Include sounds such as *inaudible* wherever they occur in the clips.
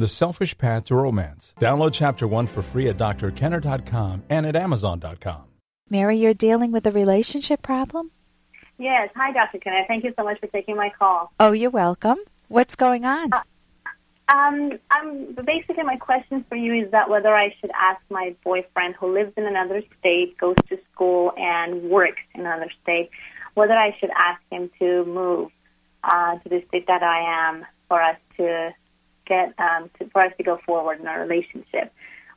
The Selfish Path to Romance. Download Chapter 1 for free at drkenner.com and at amazon.com. Mary, you're dealing with a relationship problem? Yes. Hi, Dr. Kenner. Thank you so much for taking my call. Oh, you're welcome. What's going on? Uh, um, um, basically, my question for you is that whether I should ask my boyfriend who lives in another state, goes to school, and works in another state, whether I should ask him to move uh, to the state that I am for us to get um, to, for us to go forward in our relationship,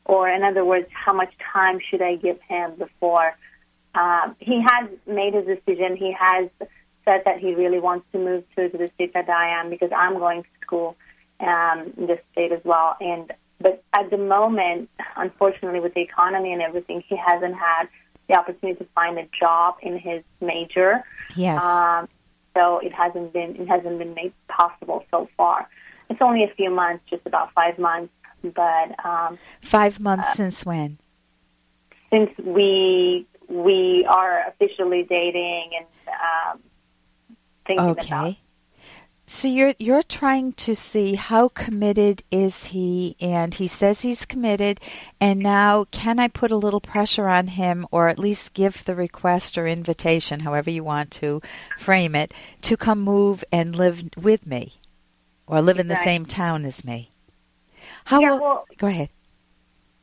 or in other words, how much time should I give him before um, he has made his decision? He has said that he really wants to move to, to the state that I am because I'm going to school um, in this state as well. And but at the moment, unfortunately, with the economy and everything, he hasn't had the opportunity to find a job in his major. Yes. Um, so it hasn't been it hasn't been made possible so far. It's only a few months, just about five months, but um, five months uh, since when? Since we we are officially dating and um, thinking okay. about so you're you're trying to see how committed is he and he says he's committed and now can I put a little pressure on him or at least give the request or invitation however you want to frame it to come move and live with me or live in the same town as me. How yeah, will, well, go ahead.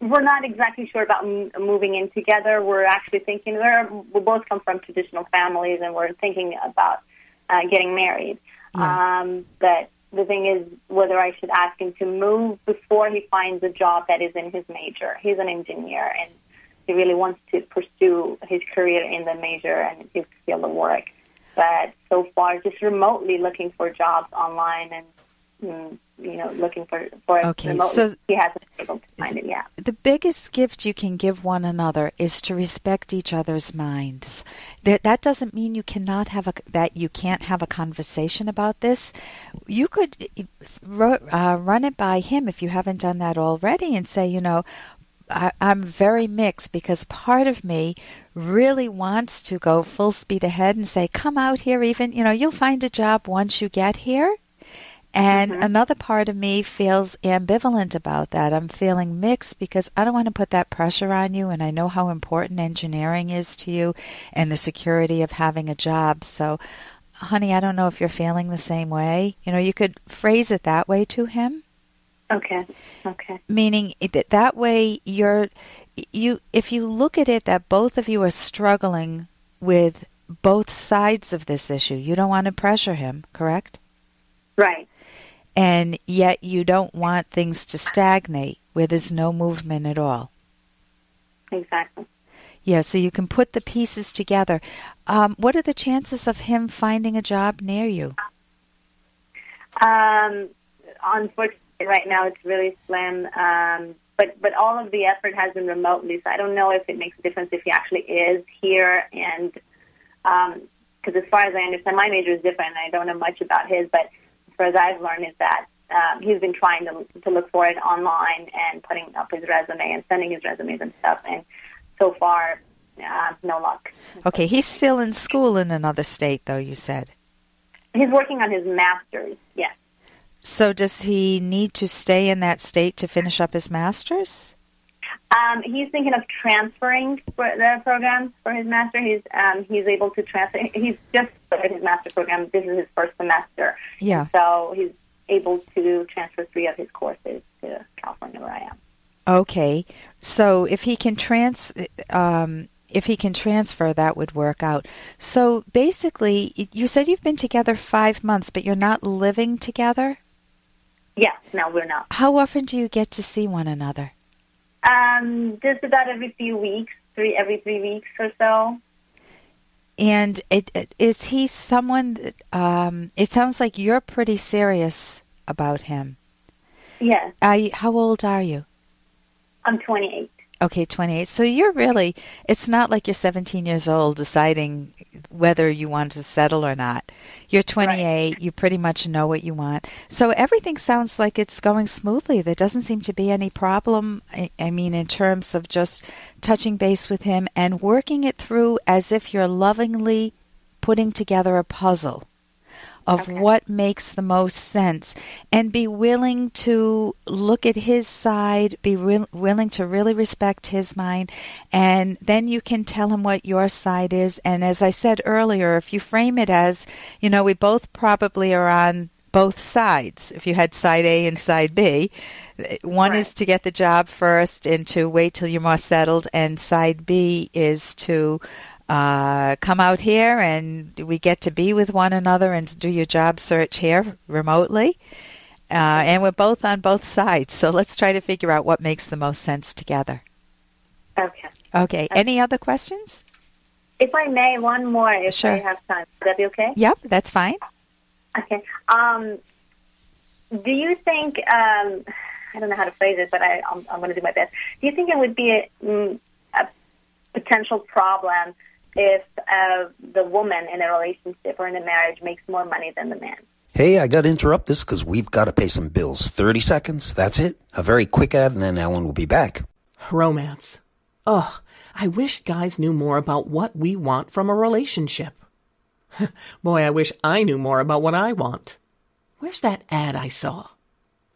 We're not exactly sure about m- moving in together. We're actually thinking we're we both come from traditional families and we're thinking about uh, getting married. Yeah. Um, but the thing is whether I should ask him to move before he finds a job that is in his major. He's an engineer and he really wants to pursue his career in the major and his field of work. But so far, just remotely looking for jobs online and you know looking for for okay, remotely, so he hasn't been able to find it yet. The biggest gift you can give one another is to respect each other's minds. That that doesn't mean you cannot have a that you can't have a conversation about this. You could uh, run it by him if you haven't done that already, and say, you know, I, I'm very mixed because part of me really wants to go full speed ahead and say, come out here, even, you know, you'll find a job once you get here. And Mhm. another part of me feels ambivalent about that. I'm feeling mixed because I don't want to put that pressure on you, and I know how important engineering is to you and the security of having a job. So, honey, I don't know if you're feeling the same way. You know, you could phrase it that way to him. Okay. Okay. Meaning that that way you're you if you look at it that both of you are struggling with both sides of this issue, you don't want to pressure him, correct? Right. And yet you don't want things to stagnate where there's no movement at all. Exactly. Yeah, so you can put the pieces together. Um, what are the chances of him finding a job near you? Um, unfortunately, right now it's really slim. Um, but but all of the effort has been remotely, so I don't know if it makes a difference if he actually is here. And because um, as far as I understand, my major is different. And I don't know much about his, but far as I've learned is that um, he's been trying to to look for it online and putting up his resume and sending his resumes and stuff. And so far, uh, no luck. Okay, he's still in school in another state, though. You said he's working on his master's. Yes. So does he need to stay in that state to finish up his master's? Um, he's thinking of transferring for the program for his master. He's um, he's able to transfer. He's just started his master program. This is his first semester. Yeah. So he's able to transfer three of his courses to California, where I am. Okay. So if he can trans, um, if he can transfer, that would work out. So basically, you said you've been together five months, but you're not living together. Yes, no, we're not. How often do you get to see one another? Um, just about every few weeks, three every three weeks or so. And it, it, is he someone that, um, it sounds like you're pretty serious about him. Yes. You, how old are you? I'm 28. Okay, 28. So you're really, it's not like you're 17 years old deciding whether you want to settle or not. You're 28, right. you pretty much know what you want. So everything sounds like it's going smoothly. There doesn't seem to be any problem, I, I mean, in terms of just touching base with him and working it through as if you're lovingly putting together a puzzle. Of Okay. what makes the most sense and be willing to look at his side, be re- willing to really respect his mind, and then you can tell him what your side is. And as I said earlier, if you frame it as, you know, we both probably are on both sides. If you had side A and side B, one is to get the job first and to wait till you're more settled, and side B is to uh, come out here and we get to be with one another and do your job search here remotely. Uh, and we're both on both sides, so let's try to figure out what makes the most sense together. Okay. Okay, any other questions? If I may, one more, if Sure. I have time. Would that be okay? Yep, that's fine. Okay. Um, do you think? Um, I don't know how to phrase it, but I, I'm, I'm going to do my best. Do you think it would be a, mm, a potential problem if uh, the woman in a relationship or in a marriage makes more money than the man? Hey, I got to interrupt this because we've got to pay some bills. 30 seconds, that's it. A very quick ad, and then Ellen will be back. Romance. Ugh, I wish guys knew more about what we want from a relationship. *laughs* Boy, I wish I knew more about what I want. Where's that ad I saw?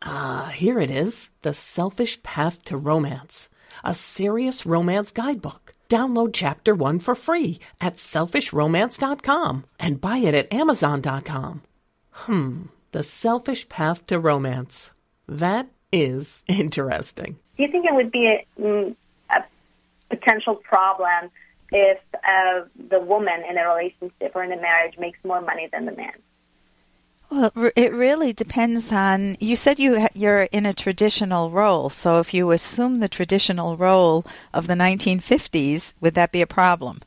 Ah, here it is The Selfish Path to Romance, a serious romance guidebook. Download chapter one for free at selfishromance.com and buy it at amazon.com. Hmm, The Selfish Path to Romance. That is interesting. Do you think it would be a, mm, a potential problem if uh, the woman in a relationship or in a marriage makes more money than the man? Well, it really depends on. You said you you're in a traditional role, so if you assume the traditional role of the 1950s, would that be a problem?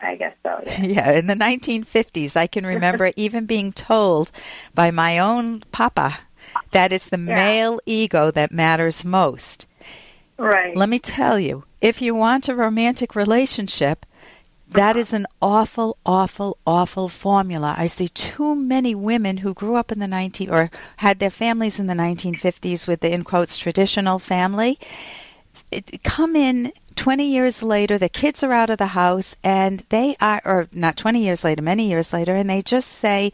I guess so. Yeah. *laughs* Yeah, in the 1950s, I can remember *laughs* even being told by my own papa that it's the Yeah. male ego that matters most. Right. Let me tell you, if you want a romantic relationship, that is an awful, awful, awful formula. I see too many women who grew up in the 19 or had their families in the 1950s with the in quotes traditional family it, come in 20 years later, the kids are out of the house and they are, or not 20 years later, many years later, and they just say,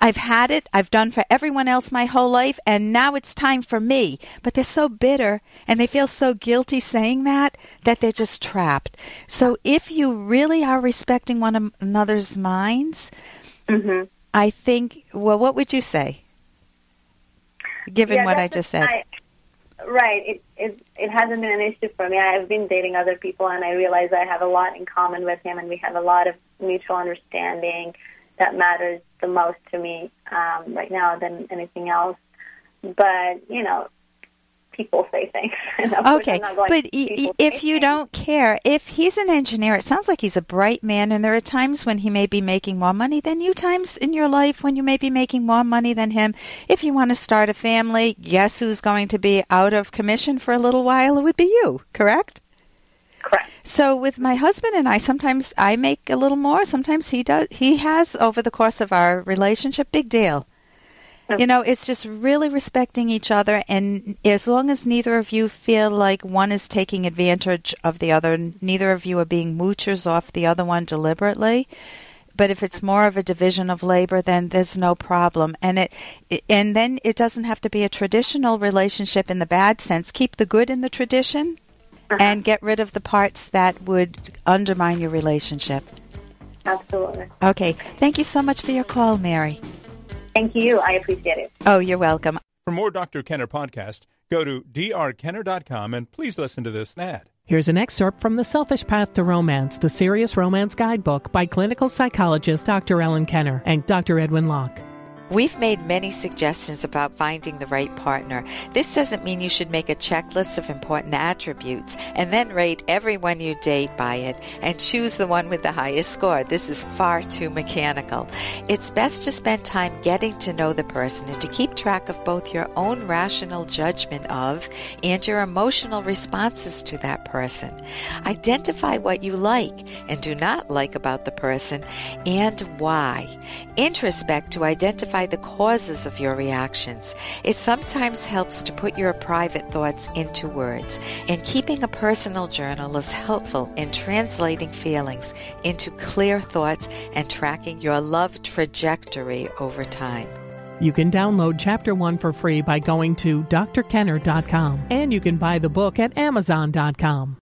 I've had it, I've done for everyone else my whole life, and now it's time for me. But they're so bitter and they feel so guilty saying that that they're just trapped. So if you really are respecting one another's minds, Mm-hmm. I think, well, what would you say? Given Yeah, what I just said. I- right. It, it it hasn't been an issue for me. I've been dating other people, and I realize I have a lot in common with him, and we have a lot of mutual understanding that matters the most to me um, right now than anything else. But you know, people say things. *laughs* Okay, I'm not going but to i- i- people if you things. don't care, if he's an engineer, it sounds like he's a bright man, and there are times when he may be making more money than you, times in your life when you may be making more money than him. If you want to start a family, guess who's going to be out of commission for a little while? It would be you, correct? Correct. So with my husband and I, sometimes I make a little more, sometimes he does. He has over the course of our relationship, big deal. You know, it's just really respecting each other, and as long as neither of you feel like one is taking advantage of the other, neither of you are being moochers off the other one deliberately. But if it's more of a division of labor, then there's no problem, and it, and then it doesn't have to be a traditional relationship in the bad sense. Keep the good in the tradition, Uh-huh. and get rid of the parts that would undermine your relationship. Absolutely. Okay, thank you so much for your call, Mary. Thank you. I appreciate it. Oh, you're welcome. For more Dr. Kenner podcast, go to drkenner.com and please listen to this ad. Here's an excerpt from The Selfish Path to Romance, the Serious Romance Guidebook by clinical psychologist Dr. Ellen Kenner and Dr. Edwin Locke. We've made many suggestions about finding the right partner. This doesn't mean you should make a checklist of important attributes and then rate everyone you date by it and choose the one with the highest score. This is far too mechanical. It's best to spend time getting to know the person and to keep track of both your own rational judgment of and your emotional responses to that person. Identify what you like and do not like about the person and why. Introspect to identify the causes of your reactions. It sometimes helps to put your private thoughts into words, and keeping a personal journal is helpful in translating feelings into clear thoughts and tracking your love trajectory over time. You can download Chapter 1 for free by going to drkenner.com, and you can buy the book at amazon.com.